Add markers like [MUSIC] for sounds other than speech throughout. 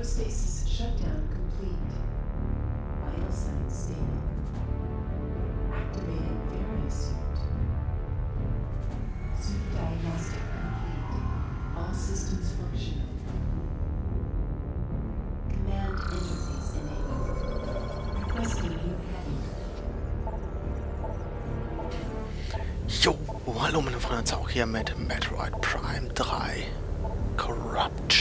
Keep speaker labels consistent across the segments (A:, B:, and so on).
A: Cryostasis shutdown complete. Vital signs stable. Activating various suit. Suit diagnostic complete. All systems functional. Command interface enabled. Requesting new heading.
B: Jo, hallo meine Freunde, auch hier mit Metroid Prime 3 Corruptions.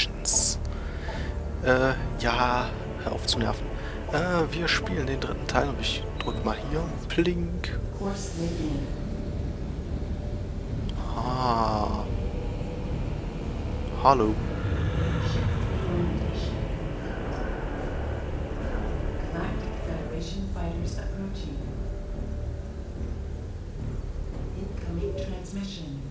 B: Äh, ja, hör auf zu nerven. Äh, wir spielen den dritten Teil und ich drück mal hier. Plink. Ah. Hallo.
A: Transmission.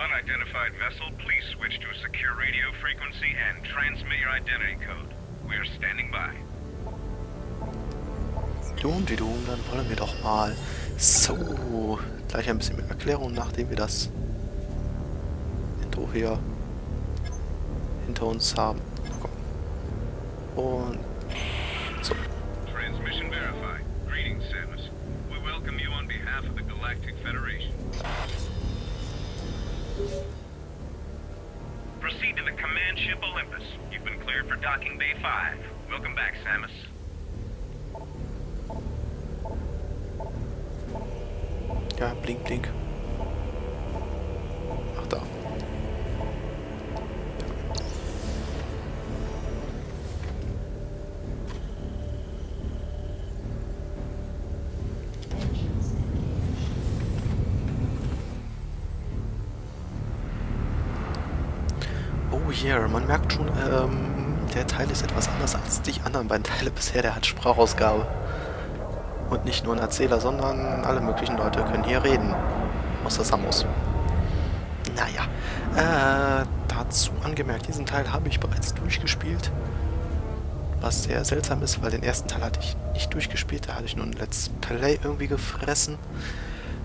C: Unidentified vessel, please switch to secure radio frequency and transmit your identity code. We are standing by.
B: Dum, die Dum, dann wollen wir doch mal. So, gleich ein bisschen mit Erklärung, nachdem wir das Intro hier hinter uns haben. Und Yeah, man merkt schon, ähm, der Teil ist etwas anders als die anderen beiden Teile bisher. Der hat Sprachausgabe. Und nicht nur ein Erzähler, sondern alle möglichen Leute können hier reden. Außer Samus. Naja, äh, dazu angemerkt, diesen Teil habe ich bereits durchgespielt. Was sehr seltsam ist, weil den ersten Teil hatte ich nicht durchgespielt. Da hatte ich nur ein Let's Play irgendwie gefressen.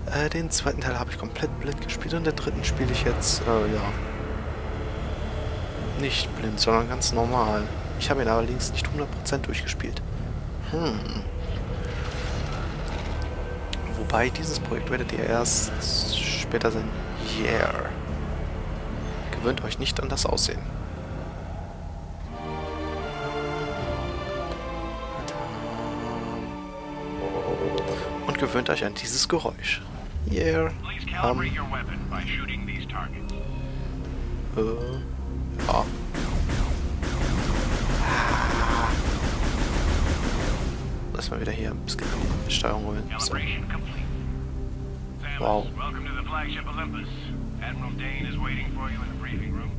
B: Äh, den zweiten Teil habe ich komplett blind gespielt und den dritten spiele ich jetzt, äh, ja, nicht blind, sondern ganz normal. Ich habe ihn allerdings nicht 100% durchgespielt. Hm. Wobei, dieses Projekt werdet ihr erst später sehen. Yeah. Gewöhnt euch nicht an das Aussehen. Und gewöhnt euch an dieses Geräusch. Yeah.
C: Targets.
B: äh, ja. Lass mal wieder hier ein bisschen die Steuerung holen. So. Wow.
C: welcome to the flagship Olympus. Admiral Dane is waiting for you in the briefing room.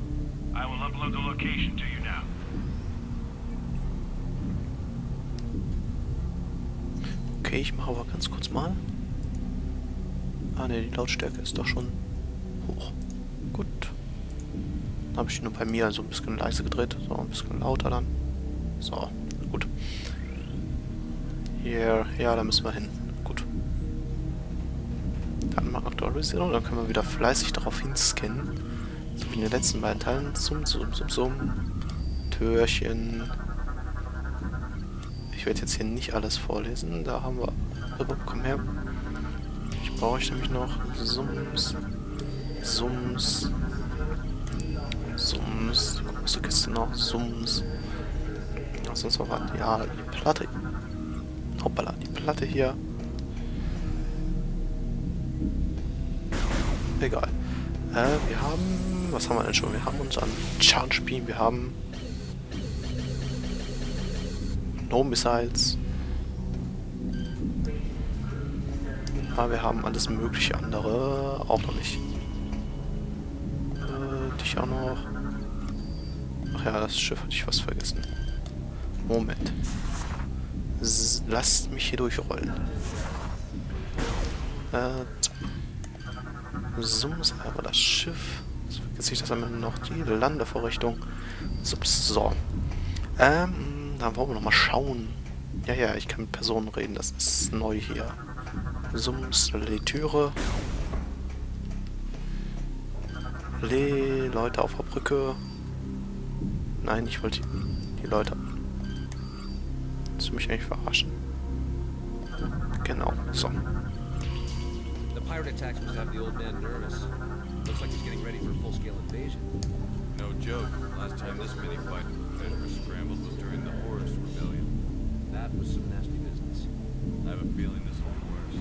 C: I will upload the location to you now.
B: Okay, ich mache aber ganz kurz mal. Ah ne, die Lautstärke ist doch schon hoch. Gut. Dann habe ich nur bei mir so ein bisschen leise gedreht. So, ein bisschen lauter dann. So, gut. Hier, ja, da müssen wir hin. Gut. Dann mal Aktualisierung, dann können wir wieder fleißig darauf hinscannen. So wie in den letzten beiden Teilen. Summ, summ, summ, summ. Türchen. Ich werde jetzt hier nicht alles vorlesen. Da haben wir... Aber komm her. Ich brauche nämlich noch Sums. Sums. Sums. Große Kiste noch. Sums. Was sonst noch was? Ja, die Platte. Hoppala, die Platte hier. Egal. Äh, wir haben... Was haben wir denn schon? Wir haben unseren Charge Beam. Wir haben... No Missiles. Aber wir haben alles mögliche andere auch noch nicht. Äh, dich auch noch. Ach ja, das Schiff hatte ich fast vergessen. Moment. S lasst mich hier durchrollen. Äh, so ist aber das Schiff. Jetzt vergesse ich das am Ende noch. Die Landevorrichtung. So. Ähm, dann wollen wir noch mal schauen. Ja, ja, ich kann mit Personen reden. Das ist neu hier. Sums, Türe. Le Leute auf der Brücke. Nein, ich wollte die Leute. Willst du mich eigentlich verarschen? Genau, so.
D: The pirate attacks must have the old man nervous. Looks like he's getting ready for a full-scale invasion.
E: No joke. Last time this mini fight was scrambled was during the Horus Rebellion.
D: That was some nasty business.
E: I have a feeling this will be worse.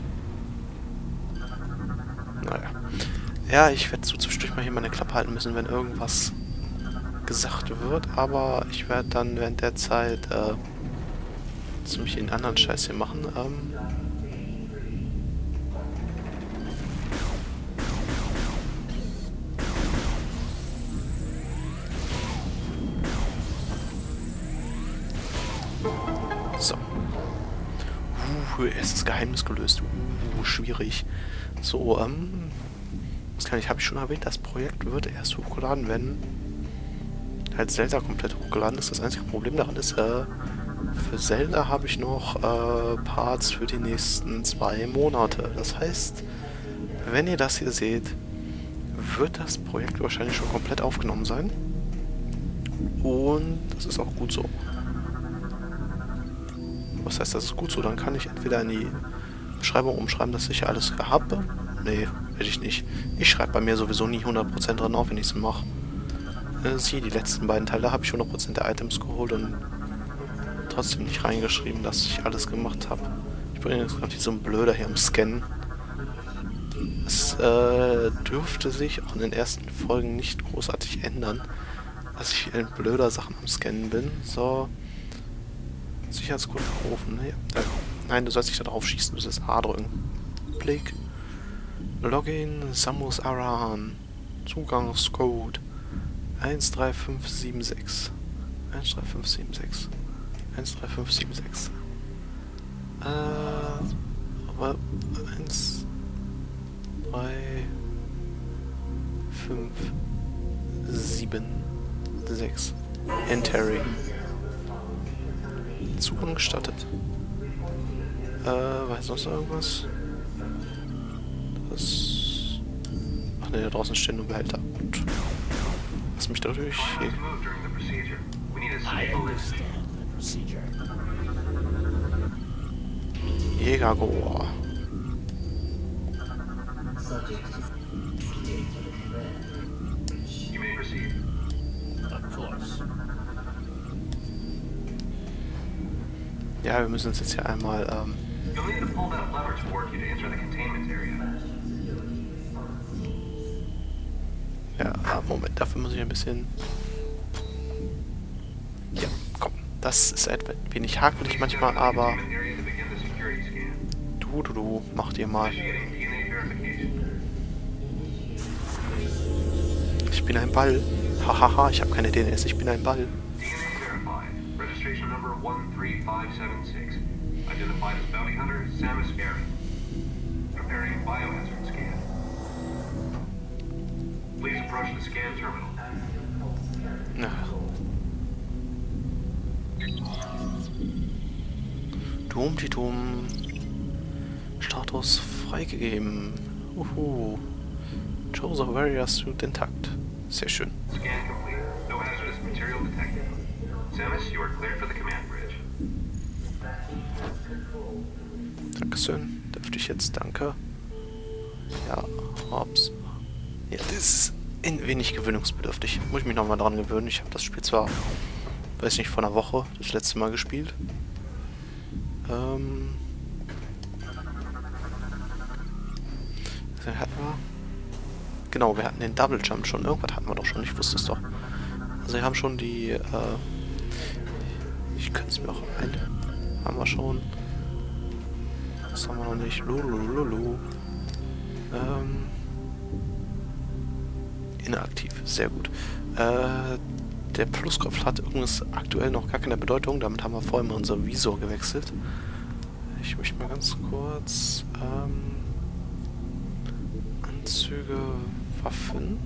B: Naja. Ja, ich werde so zwischendurch mal hier meine Klappe halten müssen, wenn irgendwas gesagt wird, aber ich werde dann während der Zeit äh, ziemlich den anderen Scheiß hier machen. Ähm, so. Uh, erstes Geheimnis gelöst. Uh, schwierig. So, ähm, das kann ich, habe ich schon erwähnt, das Projekt wird erst hochgeladen, wenn halt Zelda komplett hochgeladen ist. Das einzige Problem daran ist, äh, für Zelda habe ich noch äh, Parts für die nächsten zwei Monate. Das heißt, wenn ihr das hier seht, wird das Projekt wahrscheinlich schon komplett aufgenommen sein. Und das ist auch gut so. Was heißt, das ist gut so? Dann kann ich entweder in die Beschreibung umschreiben, dass ich alles habe. Nee, werde ich nicht. Ich schreibe bei mir sowieso nie 100% drin auf, wenn ich es mache. Äh, siehe, die letzten beiden Teile habe ich 100% der Items geholt und trotzdem nicht reingeschrieben, dass ich alles gemacht habe. Ich bin jetzt gerade wie so ein Blöder hier am Scannen. Es äh, dürfte sich auch in den ersten Folgen nicht großartig ändern, dass ich in blöder Sachen am Scannen bin. So. Sicherheitscode rufen. Ne? Ja. Nein, du sollst nicht da drauf schießen, du sollst A drücken. Blick. Login Samus Aran. Zugangscode 13576. 13576. 13576. Äh, aber 1, 3, 5, 7, 6. Entering. Zugang gestattet. Äh, weiß sonst irgendwas? Das. Ach ne, da draußen stehen nur Behälter. Lass mich da durch. Hier.
C: Move during the procedure. We need a
A: I
C: stable
A: understand the procedure.
B: Jägergohr.
C: You may proceed.
A: Of course.
B: Ja, wir müssen uns jetzt hier einmal, ähm, ja, ah, Moment, dafür muss ich ein bisschen... Ja, komm. Das ist ein wenig hakelig manchmal, aber du, du, du, mach dir mal. Ich bin ein Ball. Hahaha, ich habe keine DNS, ich bin ein Ball.
C: DNA verified. Registration number 13576. Identified as bounty hunter Samus Aran. Preparing biohazard approach the scan terminal.
B: Ja. Dum, die Dum. Status freigegeben. Uhu. Chose of Warrior Suit intakt. Sehr schön.
C: Scan complete. No hazardous material detected. Samus, you are cleared for the command bridge.
B: Dankeschön. Dürfte ich jetzt, danke. Ja, hops. Ja, das ist ein wenig gewöhnungsbedürftig. Muss ich mich nochmal dran gewöhnen. Ich habe das Spiel zwar, weiß nicht, vor einer Woche das letzte Mal gespielt. Ähm. Hatten wir. Genau, wir hatten den Double Jump schon. Irgendwas hatten wir doch schon. Ich wusste es doch. Also wir haben schon die, äh, ich könnte es mir auch ein. Haben wir schon. Das haben wir noch nicht. Lulululu. Ähm. Inaktiv. Sehr gut. Äh, der Pluskopf hat übrigens aktuell noch gar keine Bedeutung. Damit haben wir vorhin mal unser Visor gewechselt. Ich möchte mal ganz kurz. Ähm, Anzüge, Waffen.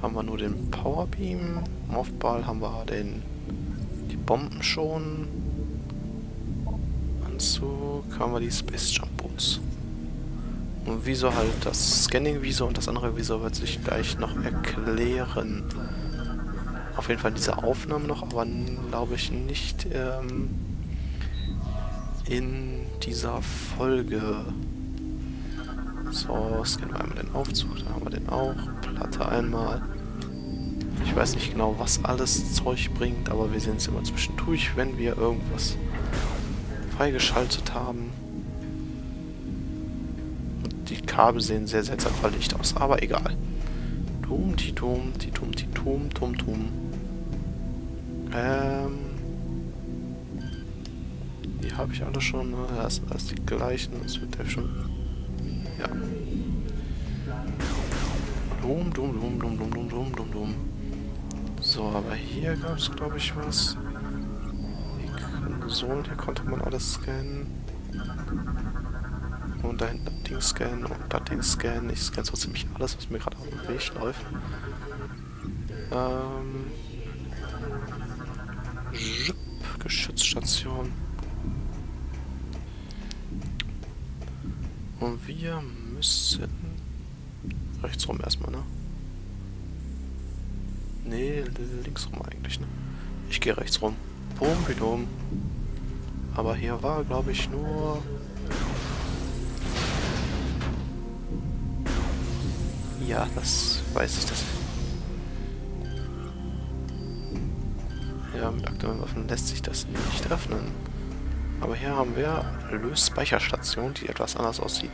B: Haben wir nur den Powerbeam. Morphball haben wir den. Die Bomben schon. Anzug haben wir die Space Jump Boots. Und Visor halt das Scanning Visor und das andere Visor wird sich gleich noch erklären. Auf jeden Fall diese Aufnahme noch, aber glaube ich nicht ähm, in dieser Folge. So, scannen wir einmal den Aufzug, dann haben wir den auch. Platte einmal. Ich weiß nicht genau, was alles Zeug bringt, aber wir sehen es immer zwischendurch, wenn wir irgendwas freigeschaltet haben. Die Kabel sehen sehr seltsam verlegt aus, aber egal. Tum, die Tum, die Tum, die Tum, Tum, Tum. Ähm. Die habe ich alle schon? Das sind alles die gleichen, das wird ja schon. Ja. Dum, dum, dum, dum, dum, dum, dum, dum, dum. So, aber hier gab es, glaube ich, was. Die Konsolen, hier konnte man alles scannen. Und da hinten das Ding scannen und das Ding scannen. Ich scanne so ziemlich alles, was mir gerade auf dem Weg läuft. Ähm. Zip, Geschützstation. Und wir müssen rechts rum erstmal, ne? Nee, links rum eigentlich, ne? Ich gehe rechts rum. Bum, bidum. Aber hier war, glaube ich, nur... Ja, das weiß ich, das... Ja, mit aktuellen Waffen lässt sich das nicht öffnen. Aber hier haben wir Lösspeicherstation, die etwas anders aussieht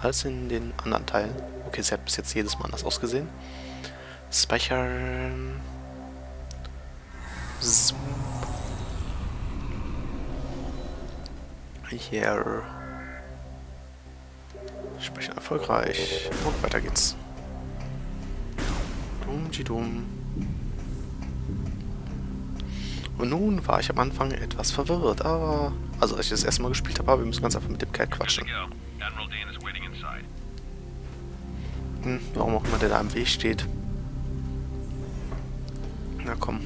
B: als in den anderen Teilen. Okay, sie hat bis jetzt jedes Mal anders ausgesehen. Speichern. Zoom. Hier. Speichern erfolgreich. Und weiter geht's. Dumm. Und nun war ich am Anfang etwas verwirrt, aber... Also als ich das erste Mal gespielt habe, wir müssen ganz einfach mit dem Kerl quatschen. Hm, warum auch immer der da im Weg steht. Na komm.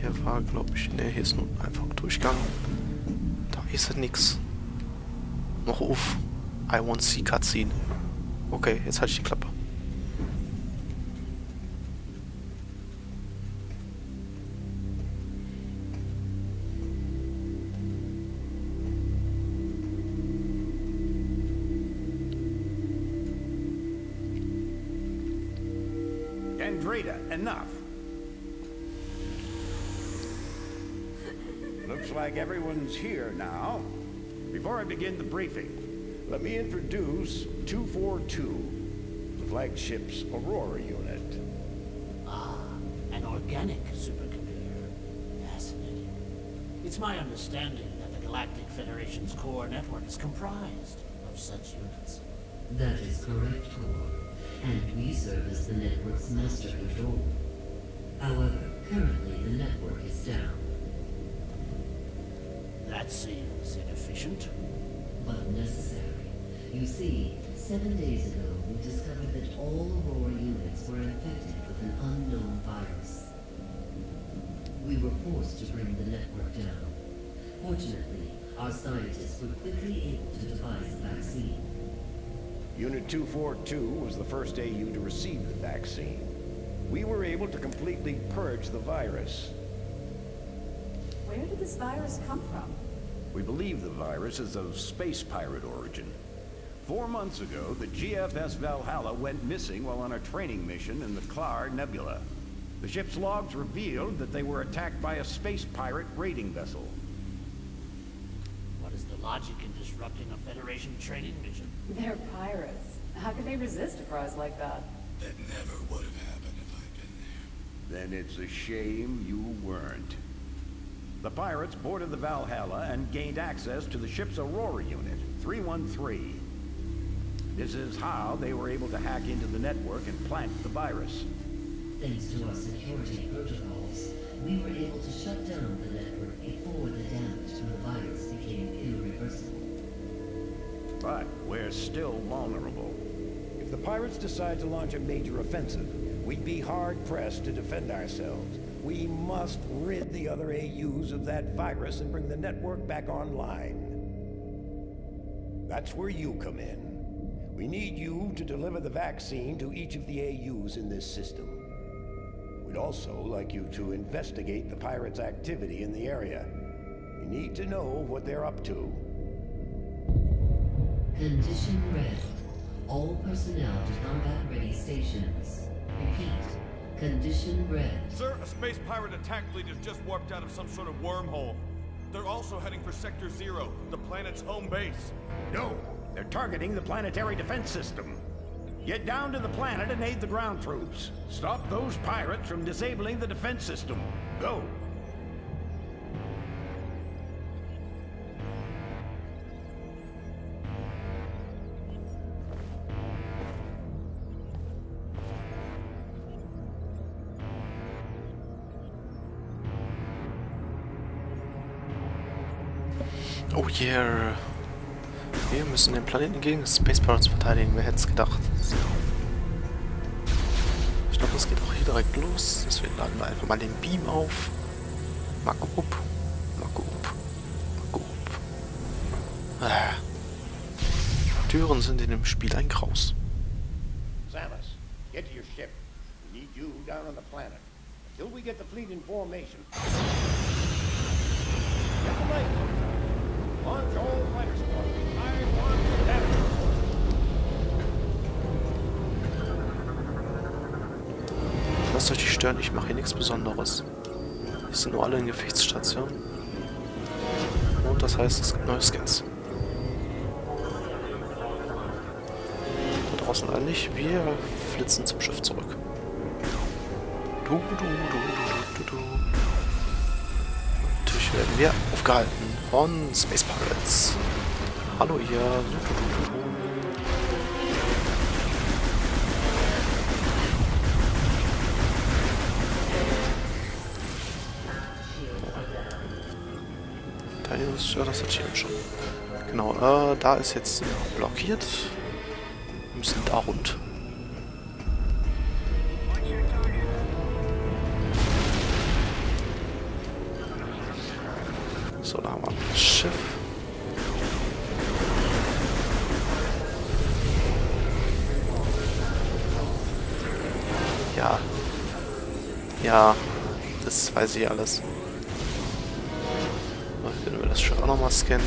B: Hier war, glaube ich... Ne, hier ist nur einfach ein Durchgang. Da ist nix. Noch uff. I want see Cutscene. Okay, jetzt halte ich die Klappe.
F: Everyone's here now. Before I begin the briefing, let me introduce 242, the flagship's Aurora unit.
G: Ah, an organic supercomputer. Fascinating. It's my understanding that the Galactic Federation's core network is comprised of such units.
A: That is correct, Core. And we serve as the network's master control. However, currently the network is down,
G: That seems inefficient.
A: but necessary. You see, seven days ago we discovered that all Aurora units were infected with an unknown virus. We were forced to bring the network down. Fortunately, our scientists were quickly able to devise a vaccine.
F: Unit 242 was the first AU to receive the vaccine. We were able to completely purge the virus.
H: Where did this virus come from?
F: We believe the virus is of space pirate origin. Four months ago, the GFS Valhalla went missing while on a training mission in the Klar Nebula. The ship's logs revealed that they were attacked by a space pirate raiding vessel.
G: What is the logic in disrupting a Federation training mission?
H: They're pirates. How could they resist a prize like that?
I: That never would have happened if I'd been there.
F: Then it's a shame you weren't. The pirates boarded the Valhalla and gained access to the ship's Aurora unit, 313. This is how they were able to hack into the network and plant the virus.
A: Thanks to our security protocols, we were able to shut down the network before the damage from the virus became irreversible.
F: But we're still vulnerable.
J: If the pirates decide to launch a major offensive, we'd be hard-pressed to defend ourselves. We must rid the other AUs of that virus and bring the network back online. That's where you come in. We need you to deliver the vaccine to each of the AUs in this system. We'd also like you to investigate the pirates' activity in the area. We need to know what they're up to.
A: Condition red. All personnel to combat-ready stations. Repeat. Condition red.
E: Sir, a space pirate attack fleet has just warped out of some sort of wormhole. They're also heading for Sector Zero, the planet's home base.
F: No, they're targeting the planetary defense system. Get down to the planet and aid the ground troops. Stop those pirates from disabling the defense system. Go.
B: Yeah. Wir müssen den Planeten gegen Space Pirates verteidigen. Wer hätte es gedacht? Ich glaube, das geht auch hier direkt los. Deswegen laden wir einfach mal den Beam auf. Marco up. Marco up. Marco up. Ah. Türen sind in dem Spiel ein Graus.
J: Samus, get to your ship. We need you down on the planet. Until we get the fleet in formation. Get the light.
B: Lasst euch nicht stören, ich mache hier nichts Besonderes. Die sind nur alle in Gefechtsstation. Und das heißt, es gibt neue Skins. Da draußen leider nicht. Wir flitzen zum Schiff zurück. Du, du, du, du, du, du. Natürlich werden wir aufgehalten von Space Pirates. Hallo ihr. Ja, das hat hier schon. Genau, äh, da ist jetzt blockiert. Wir müssen da rund. So, da haben wir das Schiff. Ja. Ja, das weiß ich alles. So, Können wir das schon auch nochmal scannen.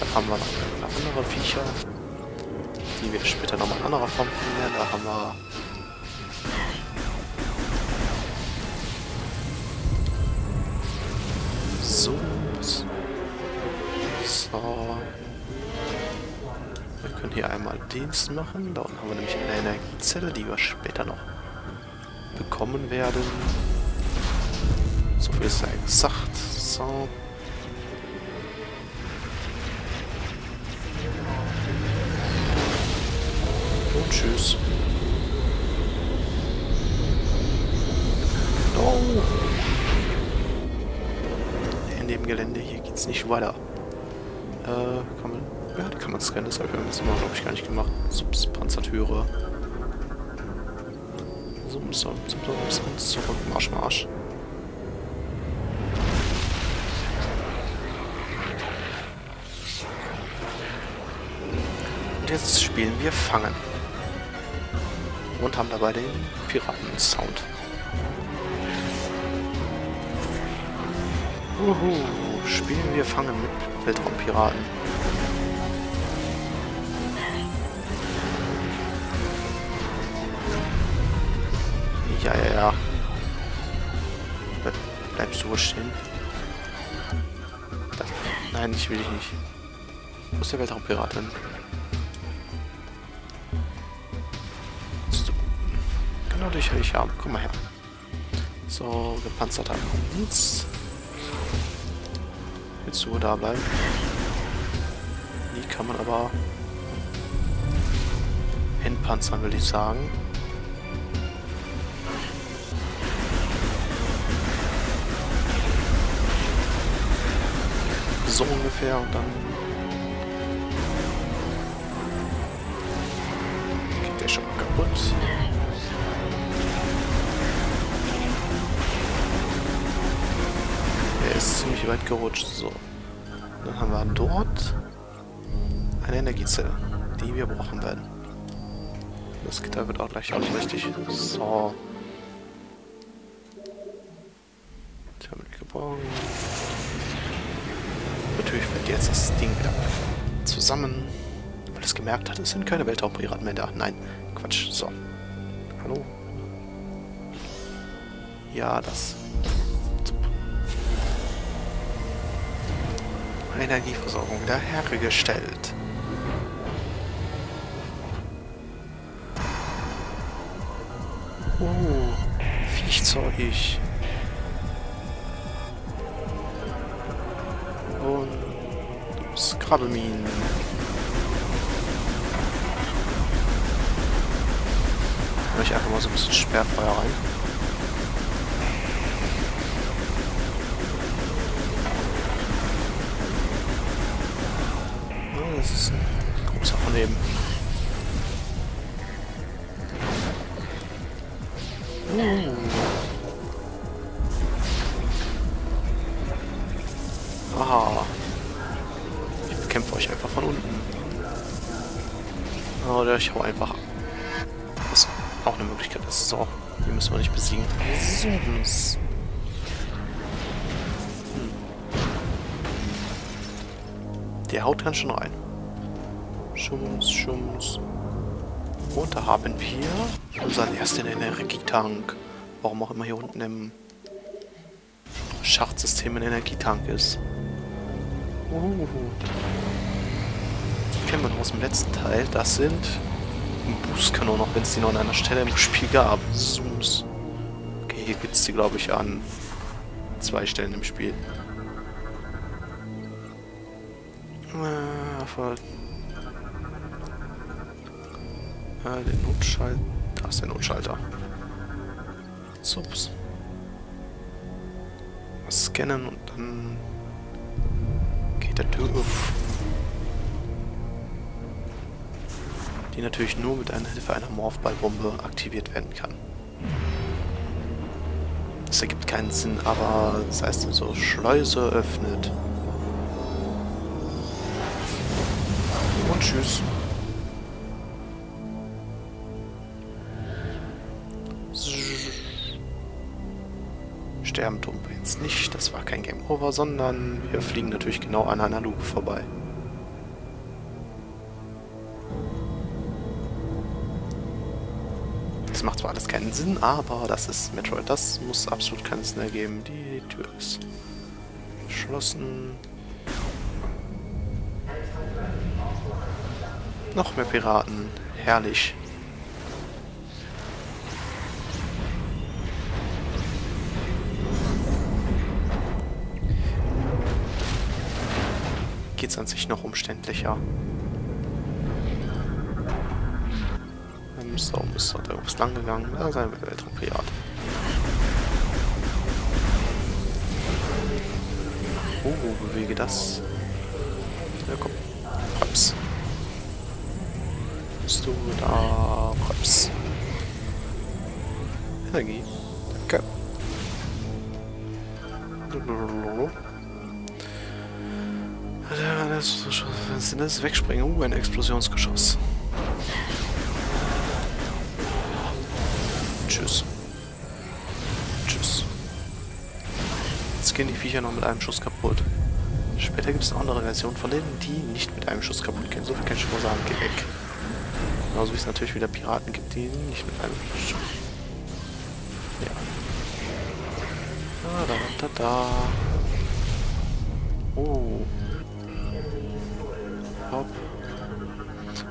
B: Da haben wir noch andere Viecher, die wir später nochmal in anderer Form kennenlernen. Da haben wir Dienst machen. Da unten haben wir nämlich eine Energiezelle, die wir später noch bekommen werden. So viel ist ja gesagt. So. Und tschüss. No. In dem Gelände hier geht's nicht weiter. Äh, die kann man scannen, das habe ich beim letzten Mal, glaube ich, gar nicht gemacht. Subs, Panzertüre. Sum, sum, sum, sum, sum, zurück, Marsch, Marsch. Und jetzt spielen wir Fangen. Und haben dabei den Piraten-Sound. Uhu, spielen wir Fangen mit Weltraumpiraten. Nein, ich will dich nicht. Wo ist der Weltraumpirat du- Genau dich will ich haben. Komm mal her. So, gepanzerter Linz. Willst du da bleiben? Die kann man aber entpanzern, will ich sagen. So ungefähr und dann geht der schon kaputt. Er ist ziemlich weit gerutscht. So. Dann haben wir dort eine Energiezelle, die wir brauchen werden. das Gitter wird auch gleich auch richtig. So. Terminal gebraucht. Natürlich fällt jetzt das Ding wieder zusammen, weil es gemerkt hat, es sind keine Weltraumpiraten mehr da. Nein, Quatsch. So. Hallo. Ja, das. Energieversorgung wieder hergestellt. Oh, Viechzeug. Und Skrabbelminen. Mach ich einfach mal so ein bisschen Sperrfeuer rein. Ja, das ist ein großer Daneben. Uh. Bekämpfe euch einfach von unten. Oder ich hau einfach. Was auch eine Möglichkeit ist. So, die müssen wir nicht besiegen. Zooms. Hm. Der haut ganz schön rein. Schums, Schums. Und da haben wir unseren ersten Energietank. Warum auch immer hier unten im Schachtsystem ein Energietank ist. Uh. Kennen wir noch aus dem letzten Teil. Das sind Boostkanonen, auch wenn es die noch an einer Stelle im Spiel gab. Zooms. Okay, hier gibt es die, glaube ich, an zwei Stellen im Spiel. Äh, voll. Äh, den Notschalter. Da ist der Notschalter. Sups. Scannen und dann geht der Tür auf. Die natürlich nur mit einer Hilfe einer Morphballbombe aktiviert werden kann. Das ergibt keinen Sinn, aber das heißt so Schleuse öffnet. Und tschüss. Sterben tun wir jetzt nicht. Das war kein Game Over, sondern wir fliegen natürlich genau an einer Luke vorbei. Das macht zwar alles keinen Sinn, aber das ist Metroid. Das muss absolut keinen Sinn ergeben. Die Tür ist geschlossen. Noch mehr Piraten. Herrlich. Geht's an sich noch umständlicher. Ähm, so, ist da irgendwas lang gegangen. Da sein wir Weltraumpirat. Oh, bewege das. Ja, komm. Raps. Bist du da? Raps. Energie. Danke. Das, das wegspringen. Uh, ein Explosionsgeschoss. Viecher noch mit einem Schuss kaputt. Später gibt es eine andere Version von denen, die nicht mit einem Schuss kaputt gehen. So viel kann ich schon mal sagen. Geh weg. Genauso wie es natürlich wieder Piraten gibt, die nicht mit einem Schuss. Ja. Da, da, da, da. Oh. Hopp.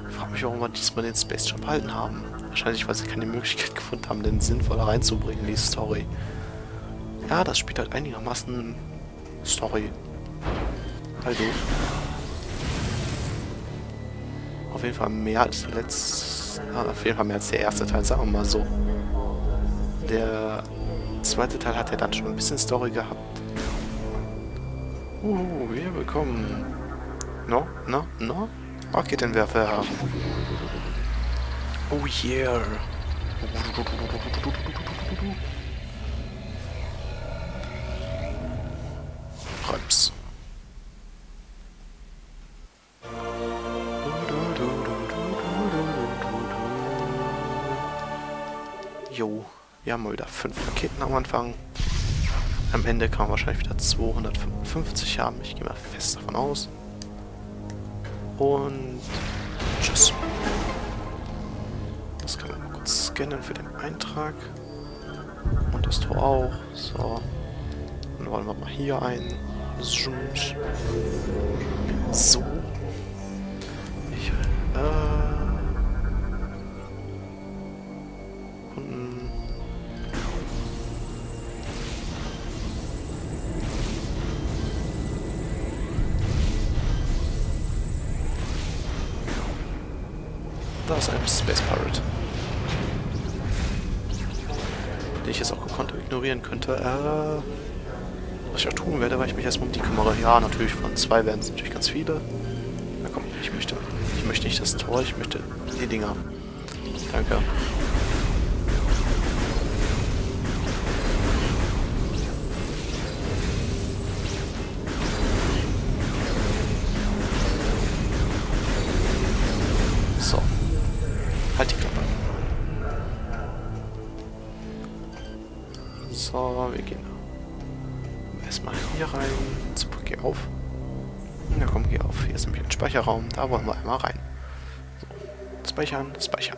B: Ich frage mich, warum wir diesmal den Space Jump halten haben. Wahrscheinlich, weil sie keine Möglichkeit gefunden haben, den sinnvoller reinzubringen in die Story. Ja, das spielt halt einigermaßen Story. Also. Auf jeden Fall mehr als der letzte. Auf jeden Fall mehr als der erste Teil, sagen wir mal so. Der zweite Teil hat ja dann schon ein bisschen Story gehabt. Uh, wir bekommen. No, no, no. Raketenwerfer. Oh yeah. Jo, wir haben mal wieder fünf Raketen am Anfang. Am Ende kann man wahrscheinlich wieder 255 haben. Ich gehe mal fest davon aus. Und tschüss. Das kann man mal kurz scannen für den Eintrag. Und das Tor auch. So. Dann wollen wir mal hier ein. So. Space Pirate. Den ich jetzt auch gekonnt ignorieren könnte. Äh, was ich auch tun werde, weil ich mich erstmal um die kümmere. Ja, natürlich, von zwei werden es natürlich ganz viele. Na komm, ich möchte, ich möchte nicht das Tor, ich möchte die Dinger. Danke. Da wollen wir einmal rein. So. Speichern, speichern.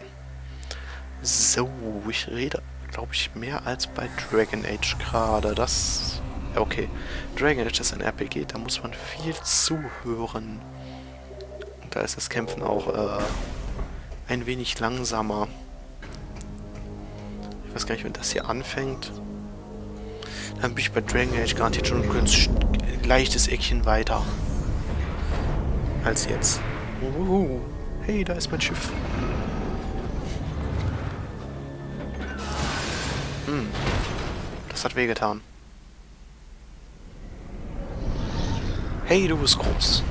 B: So, ich rede, glaube ich, mehr als bei Dragon Age gerade. Das... Okay. Dragon Age ist ein RPG, da muss man viel zuhören. Und da ist das Kämpfen auch äh, ein wenig langsamer. Ich weiß gar nicht, wenn das hier anfängt. Dann bin ich bei Dragon Age garantiert schon ein leichtes Eckchen weiter. Als jetzt. Uhuhu. Hey, da ist mein Schiff. Hm. Das hat wehgetan. Hey, du bist groß.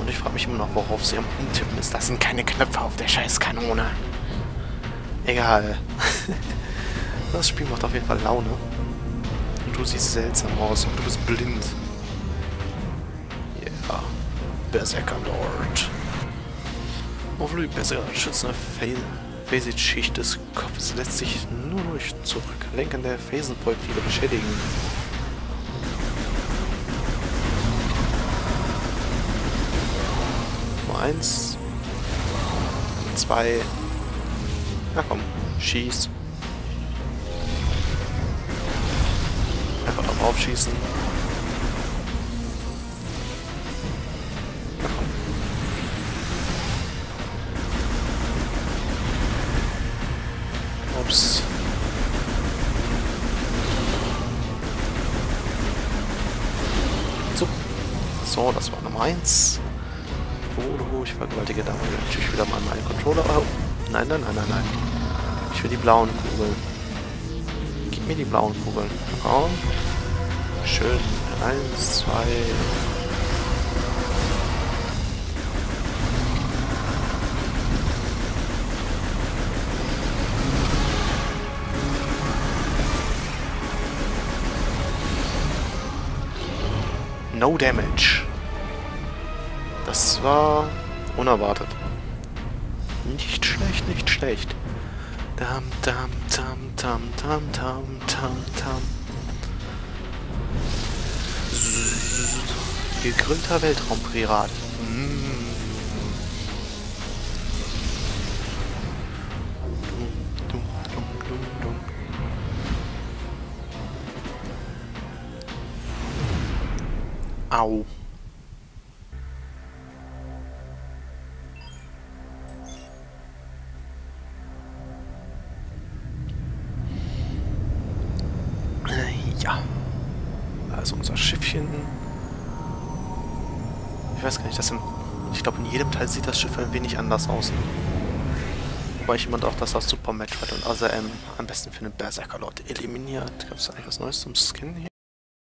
B: Und ich frage mich immer noch, worauf sie am Umtippen ist. Das sind keine Knöpfe auf der Scheißkanone. Egal. [LAUGHS] das Spiel macht auf jeden Fall Laune. Und du siehst seltsam aus und du bist blind. Yeah. Berserker Lord. Obwohl die Berserker schützende Phasenschicht des Kopfes lässt sich nur durch Zurücklenken der Phasenprojektile beschädigen. Nummer 1. 2. Na komm, schieß. Einfach drauf schießen. Nummer 1. Oh, ich vergewaltige damit natürlich wieder mal meinen Controller. Oh. Nein, nein, nein, nein, nein. Ich will die blauen Kugeln. Gib mir die blauen Kugeln. Komm. Schön. Eins, zwei. No Damage. Das war unerwartet. Nicht schlecht, nicht schlecht. Dam, dam, dam, dam, dam, dam, dam, dam. Gegrillter Weltraumpirat. Au. Und ASM am besten für einen Berserker Lord eliminiert. Gab es eigentlich was Neues zum Skin hier?